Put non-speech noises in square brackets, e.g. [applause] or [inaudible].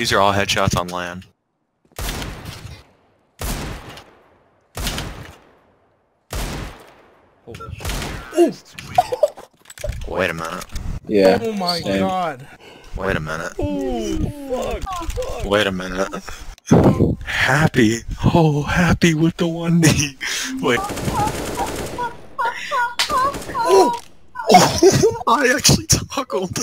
These are all headshots on land. Holy. Wait a minute. Yeah. Oh my same. god. Wait a minute. Oh, fuck. Wait a minute. Happy. Oh, happy with the one knee. [laughs] Wait. Oh! [laughs] I actually toggled.